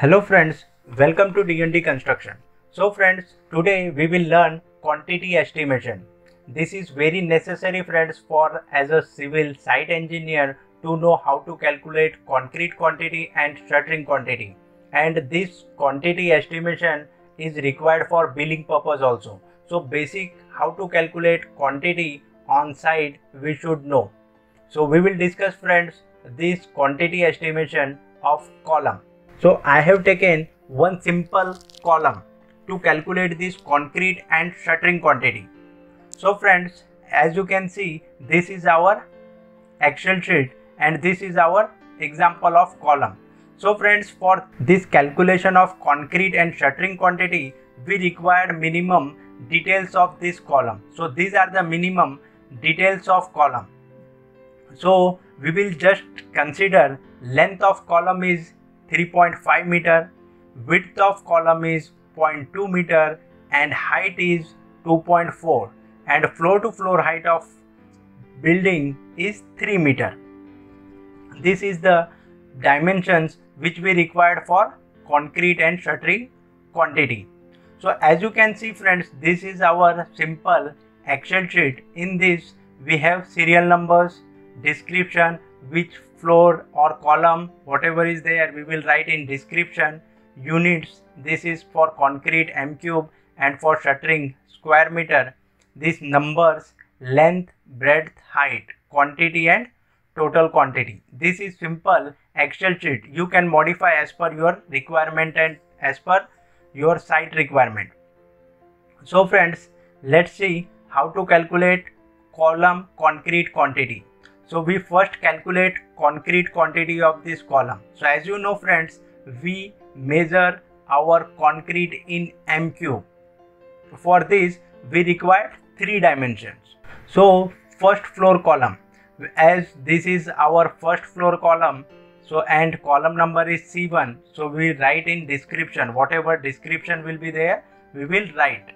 Hello friends, welcome to DND Construction. So friends, today we will learn quantity estimation. This is very necessary friends for as a civil site engineer to know how to calculate concrete quantity and shuttering quantity. And this quantity estimation is required for billing purpose also. So basic how to calculate quantity on site we should know. So we will discuss friends this quantity estimation of column. So I have taken one simple column to calculate this concrete and shuttering quantity. So friends, as you can see, this is our Excel sheet and this is our example of column. So friends, for this calculation of concrete and shuttering quantity, we required minimum details of this column. So these are the minimum details of column. So we will just consider length of column is 3.5 meter, width of column is 0.2 meter and height is 2.4 and floor to floor height of building is 3 meter. This is the dimensions which we required for concrete and shuttering quantity. So as you can see friends, this is our simple Excel sheet. In this we have serial numbers, description, which floor or column, whatever is there we will write in description, units, this is for concrete m cube and for shuttering square meter, these numbers, length, breadth, height, quantity and total quantity. This is simple Excel sheet. You can modify as per your requirement and as per your site requirement. So friends, let's see how to calculate column concrete quantity. So we first calculate concrete quantity of this column. So as you know friends, we measure our concrete in m cube. For this, we require three dimensions. So first floor column, as this is our first floor column, so and column number is C1. So we write in description, whatever description will be there, we will write.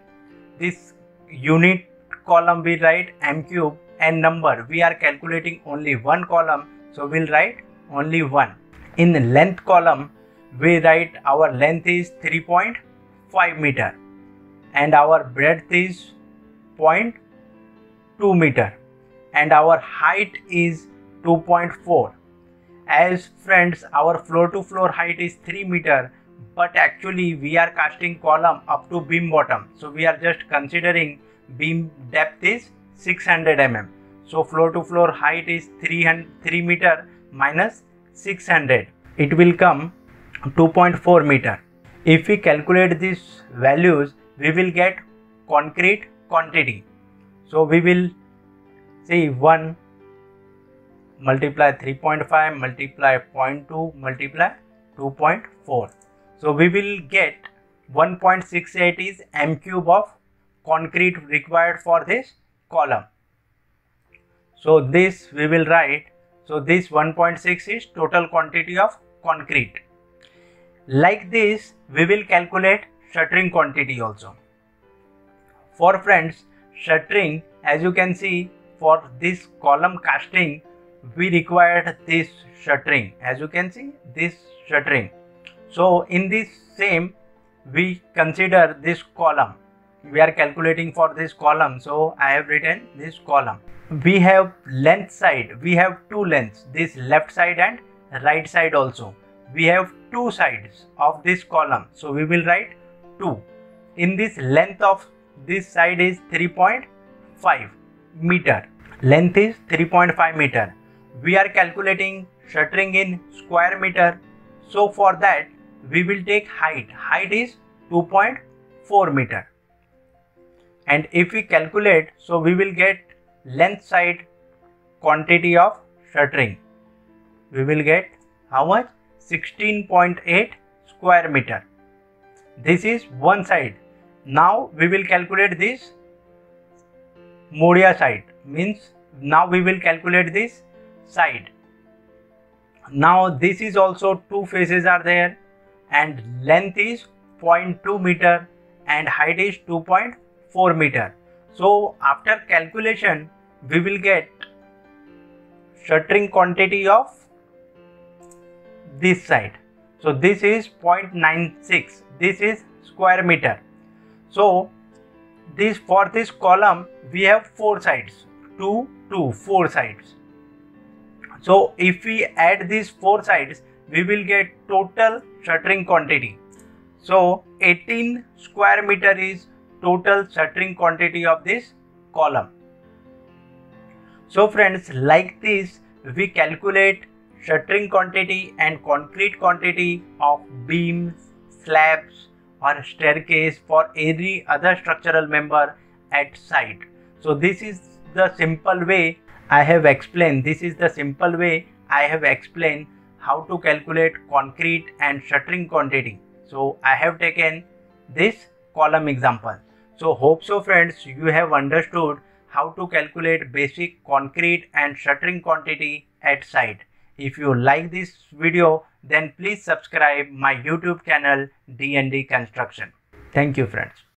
This unit column we write m cube and number. We are calculating only one column so we'll write only one. In the length column we write our length is 3.5 meter and our breadth is 0.2 meter and our height is 2.4 as friends our floor to floor height is 3 meter but actually we are casting column up to beam bottom. So we are just considering beam depth is 600 mm so floor to floor height is 300 3 meter minus 600 it will come 2.4 meter. If we calculate these values we will get concrete quantity. So we will see 1 multiply 3.5 multiply 0.2 multiply 2.4 so we will get 1.68 is m cube of concrete required for this column. So this we will write. So this 1.6 is total quantity of concrete. Like this we will calculate shuttering quantity also. For friends shuttering as you can see for this column casting we required this shuttering. As you can see this shuttering. So in this same we consider this column we are calculating for this column. So i have written this column. We have length side. We have two lengths this left side and right side also. We have two sides of this column. So we will write 2 in this length of this side is 3.5 meter. Length is 3.5 meter. We are calculating shuttering in square meter. So for that we will take height. Height is 2.4 meter and if we calculate so we will get length side quantity of shuttering. We will get how much? 16.8 square meter. This is one side. Now we will calculate this modia side. Means now we will calculate this side. Now this is also two faces are there. And length is 0.2 meter and height is 2.4 meter. So after calculation we will get shuttering quantity of this side. So this is 0.96 this is square meter. So this for this column we have four sides. Two two four sides. So if we add these four sides we will get total shuttering quantity. So 18 square meter is total shuttering quantity of this column so friends like this we calculate shuttering quantity and concrete quantity of beams, slabs or staircase for any other structural member at site. So this is the simple way I have explained. This is the simple way I have explained how to calculate concrete and shuttering quantity. So I have taken this column example. So hope so friends you have understood how to calculate basic concrete and shuttering quantity at site. If you like this video, then please subscribe my YouTube channel DND Construction. Thank you friends.